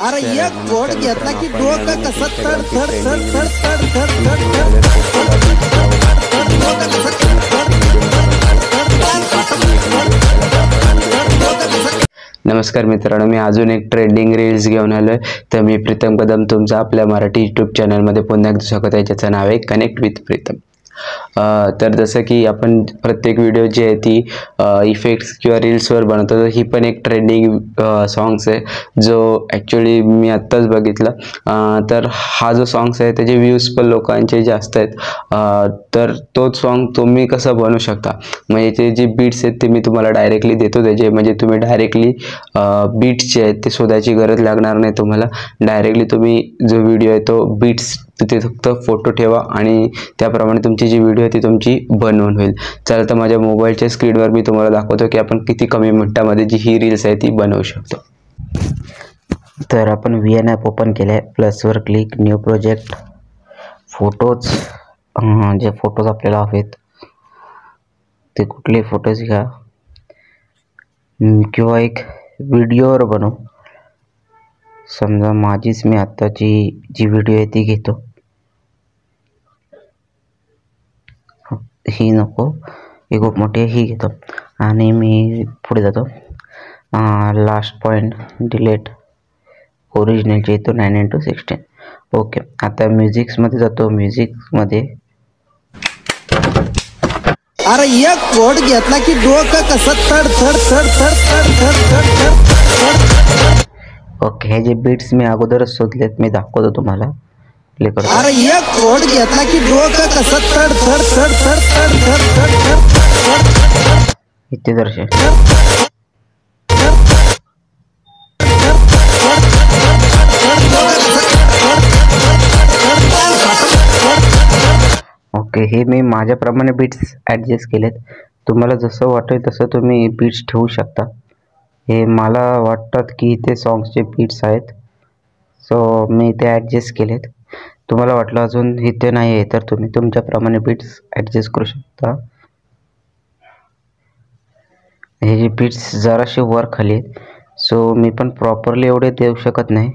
अरे एक घेतला की डोकं कसं थर थर थर थर थर थर नमस्कार मित्रांनो मी अजून एक ट्रेंडिंग रील्स घेऊन आलोय तर मी प्रीतम कदम तुमचं आपल्या मराठी यूट्यूब चॅनलमध्ये पुन्हा एकदा स्वागत आहे ज्याचं नाव आहे कनेक्ट विथ प्रीतम तर जसं की आपण प्रत्येक व्हिडिओ जी आहे ती इफेक्ट्स किंवा रील्सवर बनवतो तर ही पण एक ट्रेंडिंग सॉंग्स आहे जो ॲक्च्युली मी आत्ताच बघितला. तर हा जो सॉंग्स आहे त्याचे व्ह्यूज पण लोकांचे जास्त आहेत. तर तोच सॉन्ग तुम्ही कसं बनवू शकता? म्हणजे ते जे बीट्स आहेत ते मी तुम्हाला डायरेक्टली देतो. त्याचे म्हणजे तुम्ही डायरेक्टली बीट्स जे आहेत ते शोधायची गरज लागणार नाही तुम्हाला. डायरेक्टली तुम्ही जो व्हिडिओ आहे तो बीट्स तिथे फक्त फोटो ठेवा आणि त्याप्रमाणे तुमची जी व्हिडिओ आहे ती तुमची बनवून होईल. चला तर माझ्या मोबाईलच्या स्क्रीनवर मी तुम्हाला दाखवतो की आपण किती कमी मिनटामध्ये जी ही रील्स आहे ती बनवू शकतो. तर आपण व्ही एन ॲप ओपन केलं आहे प्लसवर क्लिक न्यू प्रोजेक्ट फोटोज जे फोटोज आपल्याला हवेत ते कुठले फोटोज घ्या. किंवा एक व्हिडिओवर बनव. समजा माझीच मी आत्ताची जी व्हिडिओ आहे ती घेतो. ही नको. ही खूप मोठी ही घेतो. आणि मी पुढे जातो. लास्ट पॉईंट डिलेट ओरिजिनलचे येतो नाईन इंटू सिक्स्टीन ओके आता म्युझिक्समध्ये जातो. म्युझिकमध्ये अरे एक बोट घेतला की डोकं कसं थर थर थर थर थर थर थर थर ओके हे जे बीट्स मी अगोदरच शोधलेत मी दाखवतो तुम्हाला. प्ले करतो अरे एक घेतला की डोकं कसं इथे दर्शक ओके हे मी माझ्याप्रमाणे बीट्स ॲडजस्ट केलेत. तुम्हाला जसं वाटेल तसं तुम्ही बीट्स ठेवू शकता. हे मला वाटतात की ते सॉंग्सचे बीट्स आहेत. सो मी ते ॲडजस्ट केलेत. तुम्हाला वाटलं अजून इथे नाही आहे तर तुम्ही तुमच्याप्रमाणे बीट्स ॲडजस्ट करू शकता. हे जे बीट्स जराशे वर खाली आहेत सो मी पण प्रॉपरली एवढे देऊ शकत नाही.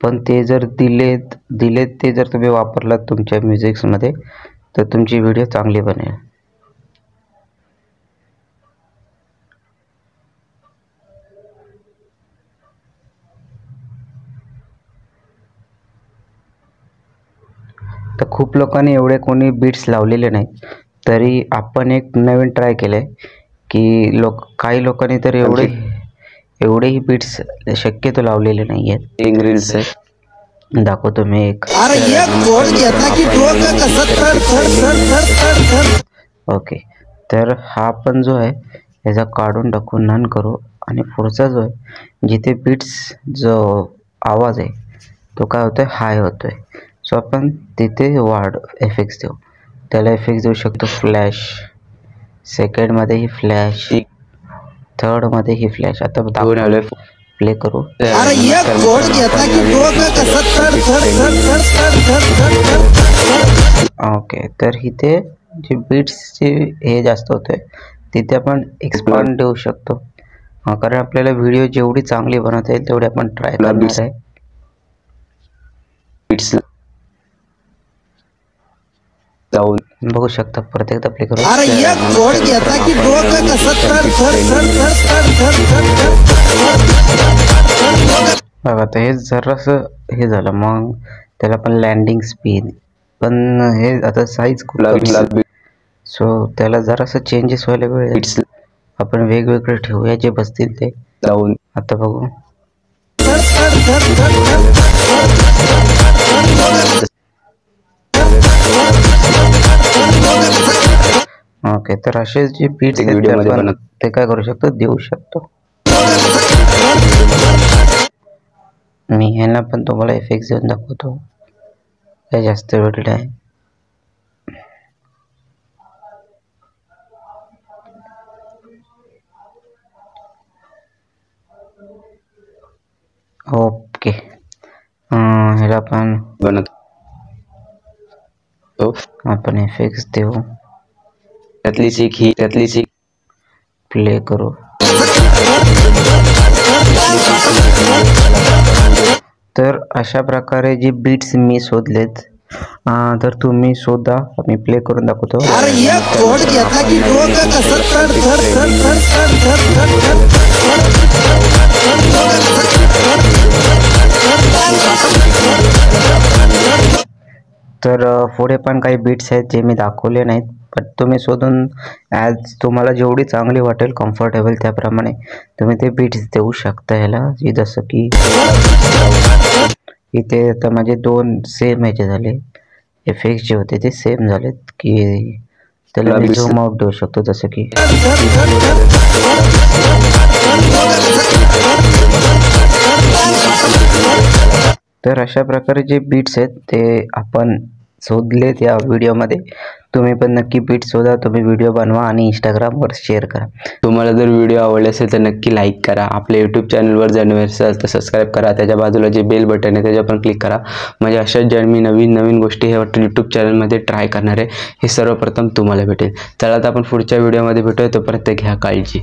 पण ते जर दिलेत दिलेत ते जर तुम्ही वापरलात तुमच्या म्युझिक्समध्ये तर तुमची व्हिडिओ चांगली बनेल. खूप लोकांनी एवढे कोणी बीट्स लावलेले नाहीत. तरी आपण एक नवीन ट्राय केलं आहे की लोक काही लोकांनी तर एवढे एवढेही बीट्स शक्यतो लावलेले नाही आहेत रील्स आहे. दाखवतो मी एक. एक ओके. तर हा पण जो आहे याचा काढून टाकून नन करू. आणि पुढचा जो आहे जिथे बीट्स जो आवाज आहे तो काय होतोय? हाय होतोय. सो आपण तिथे वाढ एफेक्ट्स देऊ. त्याला एफेक्ट्स देऊ शकतो फ्लॅश सेकंडमध्ये ही फ्लॅश थर्डमध्ये ही फ्लॅश आता दाखवून प्ले करू. ओके तर इथे जी बीट्सची हे जास्त होते तिथे आपण एक्सपांड देऊ शकतो. कारण आपल्याला व्हिडिओ जेवढी चांगली बनवता येईल तेवढी आपण ट्राय करणार आहे. थर थर थर थर थर बघा आता हे जरासं हे झालं मग त्याला पण लँडिंग स्पीड पण हे आता साईज आहे. सो त्याला जरासं चेंजेस व्हायला वेळ आपण वेगवेगळे ठेवूया जे बसतील ते जाऊन आता बघू ओके तर असे जे बीट्स ते काय करू शकतो? देऊ शकतो. मी ह्यांना पण तुम्हाला इफेक्ट देऊन दाखवतो. काय जास्त वेळ आहे ओके. ह्याला पण बनत आपण इफेक्ट्स देऊ. त्यातली सीख ही त्यातली सीख प्ले करू. तर अशा प्रकारे जे बीट्स मी शोधलेत तर तुम्ही शोधा मी प्ले करून दाखवतो. अरे तर पुढे पण काही बीट्स आहेत जे मी दाखवले नाहीत. पण तुम्ही शोधून ॲज तुम्हाला जेवढी चांगली वाटेल कम्फर्टेबल त्याप्रमाणे तुम्ही ते बीट्स देऊ शकता ह्याला. जी जसं की इथे आता माझे दोन सेम ह्याचे झाले. इफेक्ट जे होते ते सेम झालेत. की त्याला मी झूम आउट देऊ शकतो जसं की. तर अशा प्रकारे जे बीट्स आहेत ते आपण शोधलेत या व्हिडिओमध्ये. तुम्ही पण नक्की पीठ शोधा तुम्ही व्हिडिओ बनवा आणि इंस्टाग्रामवर शेअर करा. तुम्हाला जर व्हिडिओ आवडले असेल तर नक्की लाईक करा. आपल्या यूट्यूब चॅनलवर जर असेल तर सबस्क्राईब करा. त्याच्या बाजूला जे बेल बटन आहे त्याच्यावर पण क्लिक करा. म्हणजे अशाच ज्या मी नवीन नवीन गोष्टी हे यूट्यूब चॅनलमध्ये ट्राय करणार आहे हे सर्वप्रथम तुम्हाला भेटेल. चला तर आपण पुढच्या व्हिडिओमध्ये भेटूया. तोपर्यंत घ्या काळजी.